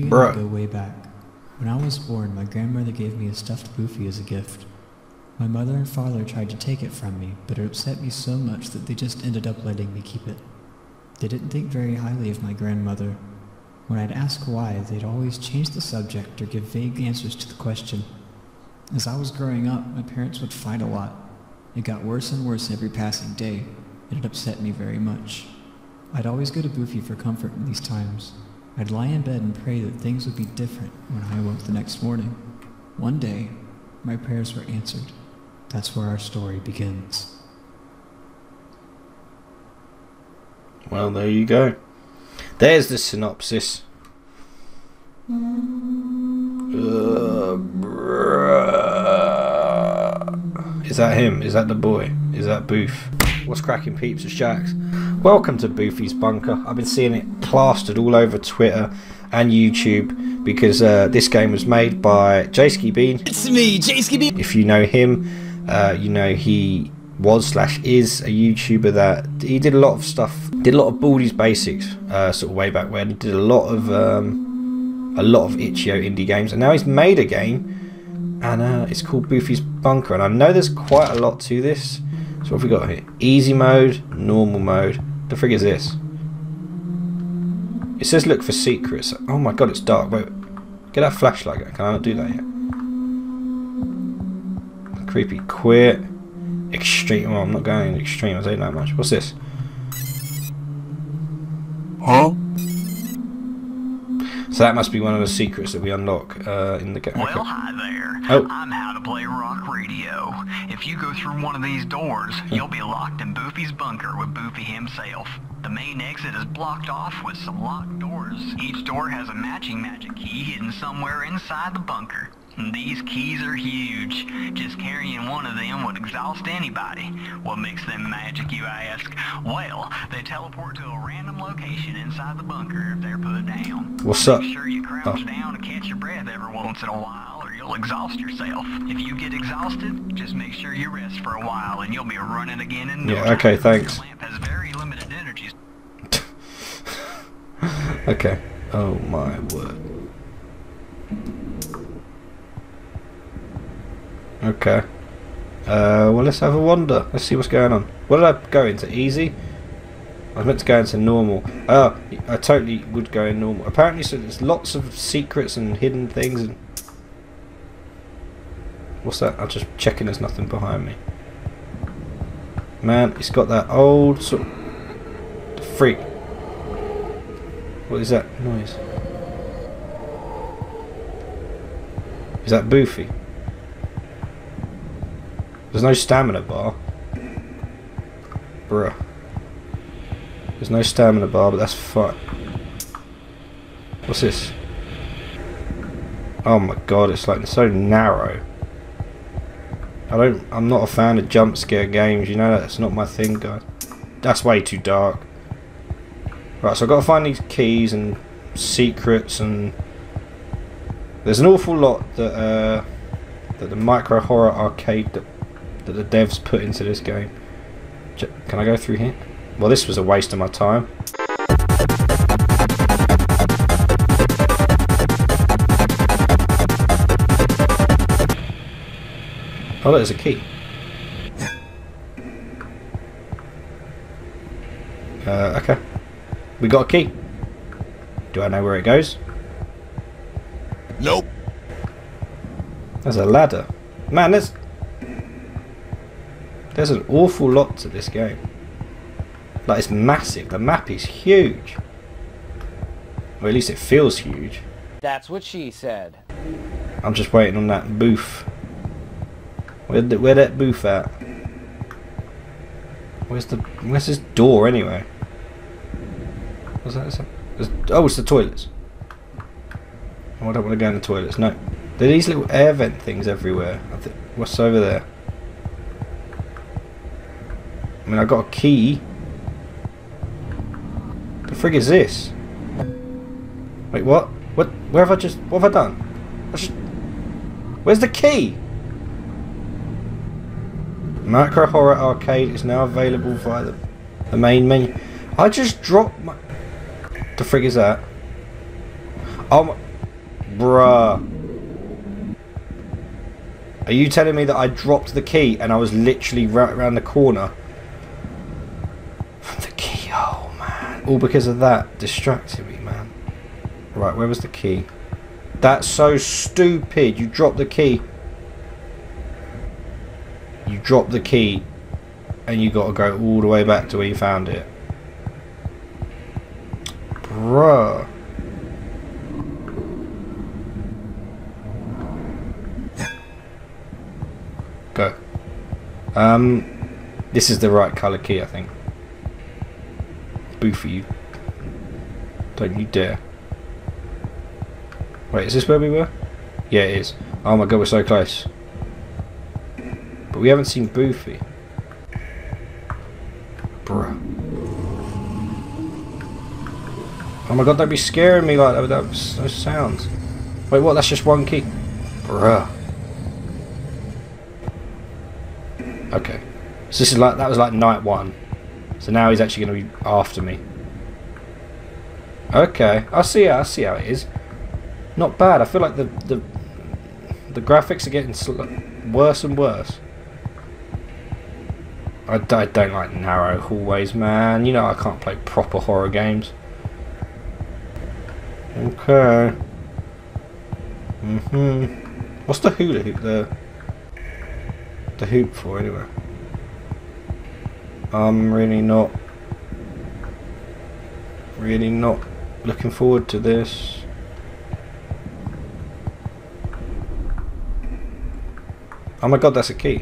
Boofie and Bruh. I go way back. When I was born, my grandmother gave me a stuffed Boofie as a gift. My mother and father tried to take it from me, but it upset me so much that they just ended up letting me keep it. They didn't think very highly of my grandmother. When I'd ask why, they'd always change the subject or give vague answers to the question. As I was growing up, my parents would fight a lot. It got worse and worse every passing day, and it upset me very much. I'd always go to Boofie for comfort in these times. I'd lie in bed and pray that things would be different when I awoke the next morning. One day, my prayers were answered. That's where our story begins. Well, there you go. There's the synopsis. Is that him? Is that the boy? Is that Booth? What's cracking peeps and shacks? Welcome to Boofie's Bunker. I've been seeing it plastered all over Twitter and YouTube because uh, this game was made by Jayski Bean. It's me, J Bean. If you know him, uh, you know he was slash is a YouTuber that he did a lot of stuff. Did a lot of Baldi's Basics, uh, sort of way back when. Did a lot of um, a lot of itch.io indie games, and now he's made a game, and uh, it's called Boofie's Bunker. And I know there's quite a lot to this. So what have we got here? Easy mode, normal mode. The frig is this? It says look for secrets. Oh my god, it's dark. Wait, get that flashlight. Can I not do that yet? Creepy quit. Extreme. Well, I'm not going extreme. I don't that much. What's this? Huh? So that must be one of the secrets that we unlock uh, in the game. Well, Okay. hi there. Oh. I'm How to Play Rock Radio. If you go through one of these doors, you'll be locked in Boofie's bunker with Boofie himself. The main exit is blocked off with some locked doors. Each door has a matching magic key hidden somewhere inside the bunker. These keys are huge. Just carrying one of them would exhaust anybody. What makes them magic, you ask? Well, they teleport to a random location inside the bunker if they're put down. What's up? Make sure you crouch Oh. down and catch your breath every once in a while, or you'll exhaust yourself. If you get exhausted, just make sure you rest for a while, and you'll be running again in no Yeah, okay, thanks. The lamp has very limited energy. Okay. Oh my word. Okay. Uh, well, let's have a wander. Let's see what's going on. What did I go into? Easy? I meant to go into normal. Oh, I totally would go in normal. Apparently, so there's lots of secrets and hidden things. And what's that? I'm just checking. There's nothing behind me. Man, it's got that old sort. The freak. What is that noise? Is that Boofie? There's no stamina bar. Bruh. There's no stamina bar, but that's fine. What's this? Oh my god, it's like so narrow. I don't I'm not a fan of jump scare games, you know that's not my thing guys. That's way too dark. Right, so I've got to find these keys and secrets and there's an awful lot that uh, that the micro horror arcade that, that the devs put into this game. Can I go through here? Well, this was a waste of my time. Oh, there's a key. Uh, okay. We got a key. Do I know where it goes? Nope. There's a ladder. Man, there's... There's an awful lot to this game. Like, it's massive. The map is huge. Or at least it feels huge. That's what she said. I'm just waiting on that booth. Where the, where that booth at? Where's the where's this door anyway? What's that? Is that is- oh, it's the toilets. Oh, I don't want to go in the toilets. No, there are these little air vent things everywhere. I think what's over there? I mean, I got a key. The frig is this? Wait, what? What? Where have I just? What have I done? I where's the key? Micro Horror Arcade is now available via the, the main menu. I just dropped my. The frig is that? Oh my... Bruh. Are you telling me that I dropped the key and I was literally right around the corner? From the key, oh man. All because of that. Distracted me, man. Right, where was the key? That's so stupid. You dropped the key. You dropped the key and you got to go all the way back to where you found it. Bruh. Go. Um, this is the right colour key, I think. Boo for you. Don't you dare. Wait, is this where we were? Yeah, it is. Oh my god, we're so close. But we haven't seen Boofie. Bruh. Oh my god, don't be scaring me like that with those, those sounds. Wait, what? That's just one key? Bruh. Okay. So this is like, that was like night one. So now he's actually going to be after me. Okay, I see. I see how it is. Not bad. I feel like the the the graphics are getting worse and worse. I, I don't like narrow hallways, man. You know I can't play proper horror games. Okay. Mhm. What's the hula hoop? The the hoop for anyway? I'm really not really not looking forward to this. Oh my god, that's a key.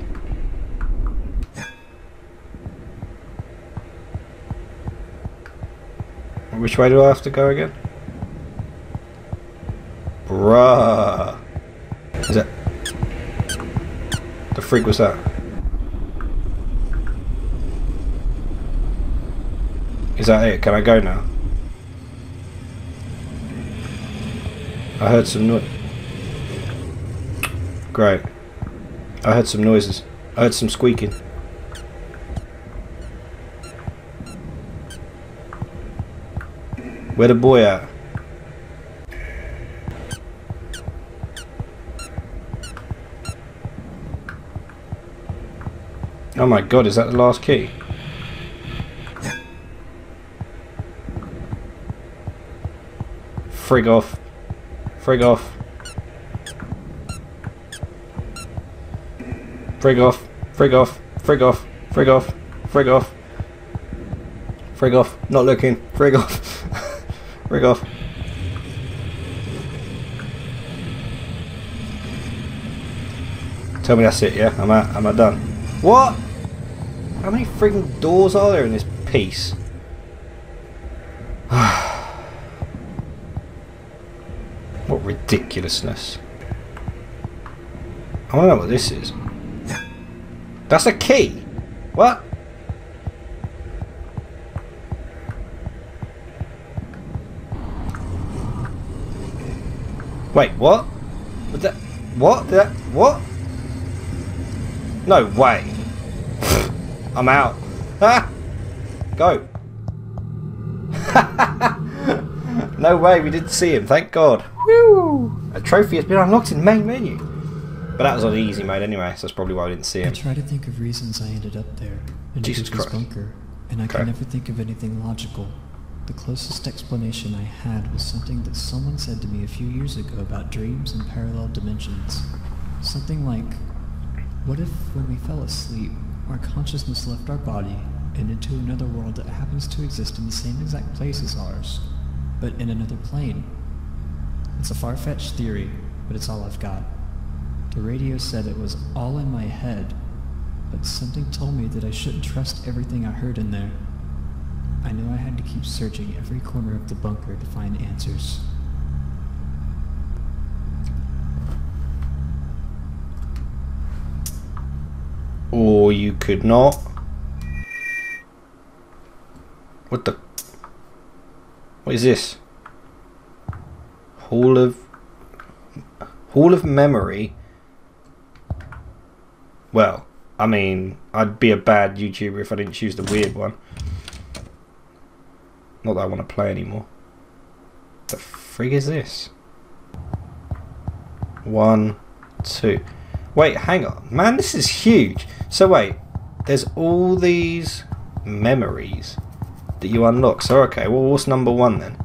Which way do I have to go again? Bruh. Is that... The freak was that? Is that it? Can I go now? I heard some noise. Great. I heard some noises. I heard some squeaking. Where the boy at? Oh my god, is that the last key? Frig off. Frig off. Frig off. Frig off. Frig off. Frig off. Frig off. Frig off. Not looking. Frig off. Frig off. Tell me that's it, yeah? Am I, am I done? What? How many freaking doors are there in this piece? what ridiculousness. I to know what this is. That's a key? What? Wait, what? What? That... What? No way. I'm out. Ha! Go. no way, we didn't see him, thank God. Woo! A trophy has been unlocked in main menu. But that was on easy mode anyway, so that's probably why I didn't see it. I try to think of reasons I ended up there in Jesus Jesus Christ. bunker, and I Okay. can never think of anything logical. The closest explanation I had was something that someone said to me a few years ago about dreams and parallel dimensions. Something like, what if when we fell asleep, our consciousness left our body and into another world that happens to exist in the same exact place as ours, but in another plane? It's a far-fetched theory, but it's all I've got. The radio said it was all in my head, but something told me that I shouldn't trust everything I heard in there. I knew I had to keep searching every corner of the bunker to find answers. Or you could not. What the? What is this? Hall of Hall of Memory. Well, I mean, I'd be a bad YouTuber if I didn't choose the weird one. Not that I want to play anymore. The frig is this? One, two. Wait, hang on. Man, this is huge. So wait, there's all these memories that you unlock. So okay, well what's number one then?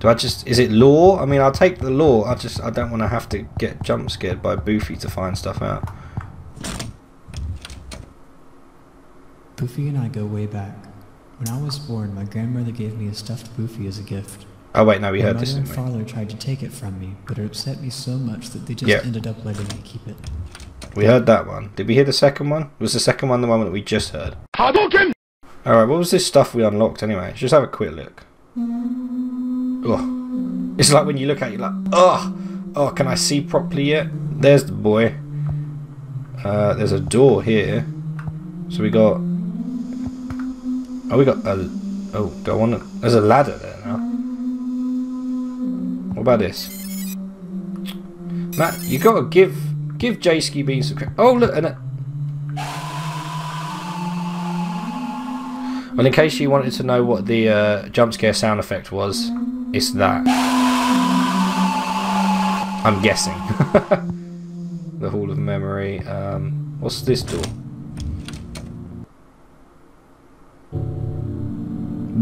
Do I just is it law? I mean I'll take the law, I just I don't want to have to get jump scared by Boofie to find stuff out. Boofie and I go way back. When I was born, my grandmother gave me a stuffed Boofie as a gift. Oh wait, no, we my heard this, and didn't we? father tried to take it from me, but it upset me so much that they just Yeah. ended up letting me keep it. We heard that one. Did we hear the second one? Was the second one the one that we just heard? Hadouken! Alright, what was this stuff we unlocked anyway? Just have a quick look. Mm. Oh. It's like when you look at it, you're like, oh, oh, can I see properly yet? There's the boy. Uh, there's a door here. So we got. Oh, we got a. Oh, do I want to... There's a ladder there now. What about this? Matt, you gotta give give Jayski Bean some credit. Oh, look, and a, Well, in case you wanted to know what the uh, jump scare sound effect was, it's that. I'm guessing. the Hall of Memory. Um, what's this door?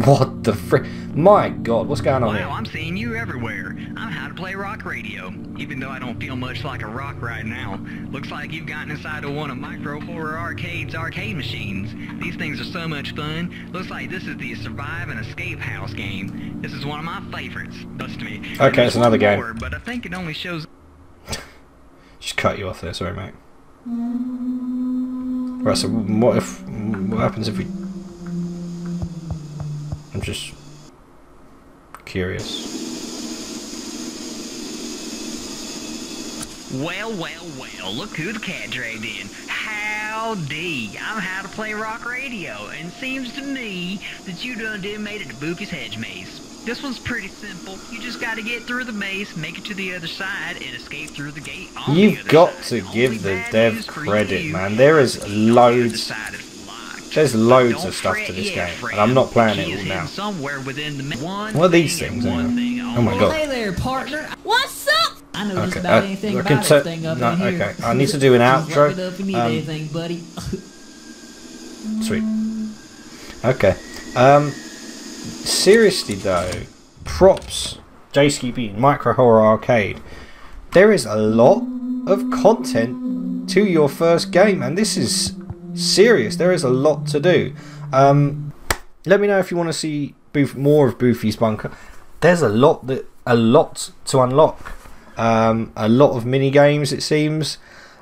What the frick? My god, what's going on Wow, here? I'm seeing you everywhere. I'm how to play rock radio, even though I don't feel much like a rock right now. Looks like you've gotten inside of one of Micro Horror Arcade's arcade machines. These things are so much fun. Looks like this is the Survive and Escape House game. This is one of my favorites. Bust me. Okay, it's another game. more, but I think it only shows Just cut you off there, sorry, mate. Right, so what if. What happens if we. I'm just. curious. Well, well, well, look who the cat dragged in. Howdy, I'm How to Play Rock Radio, and seems to me that you done did made it to Boofie's Hedge Maze. This one's pretty simple. You just gotta get through the maze, make it to the other side, and escape through the gate on You've other got side. to Only give the dev credit, man. There is loads... the There's loads of stuff to this game, and I'm not playing it all now. hidden Somewhere within the ma- one What are these thing and things, anyway? Oh my only. god. Hey there, partner. What's up? I know just Okay, about uh, anything I about this thing up no, in here. okay, I need to do an Just outro. Let me if you need Um, anything, buddy. Sweet. Okay. Um, seriously though, props, Jayski Micro Horror Arcade. There is a lot of content to your first game, and this is serious. There is a lot to do. Um, let me know if you want to see Boof- more of Boofie's Bunker. There's a lot that a lot to unlock. Um, a lot of mini games, it seems.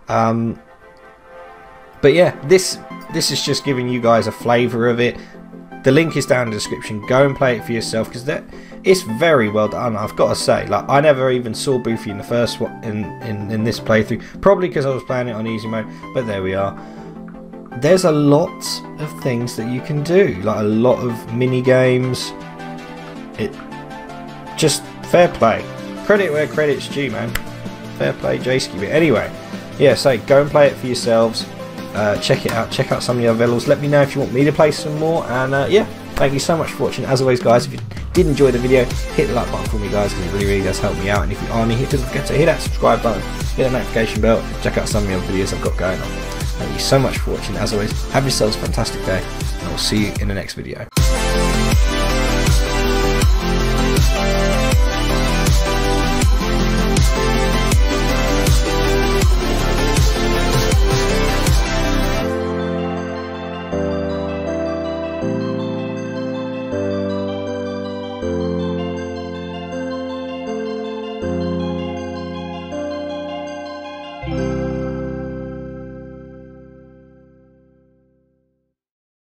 Um, but yeah, this this is just giving you guys a flavour of it. The link is down in the description. Go and play it for yourself because that it's very well done. I've got to say, like I never even saw Boofie in the first one in in, in this playthrough, probably because I was playing it on easy mode. But there we are. There's a lot of things that you can do, like a lot of mini games. It just fair play. Credit where credit's due, man. Fair play, Jayski. But anyway, yeah, so go and play it for yourselves. Uh, check it out. Check out some of the other levels. Let me know if you want me to play some more. And uh, yeah, thank you so much for watching. As always, guys, if you did enjoy the video, hit the like button for me, guys, because it really, really does help me out. And if you are new here, don't forget to hit that subscribe button, hit that notification bell, check out some of the other videos I've got going on. Thank you so much for watching. As always, have yourselves a fantastic day, and I'll see you in the next video.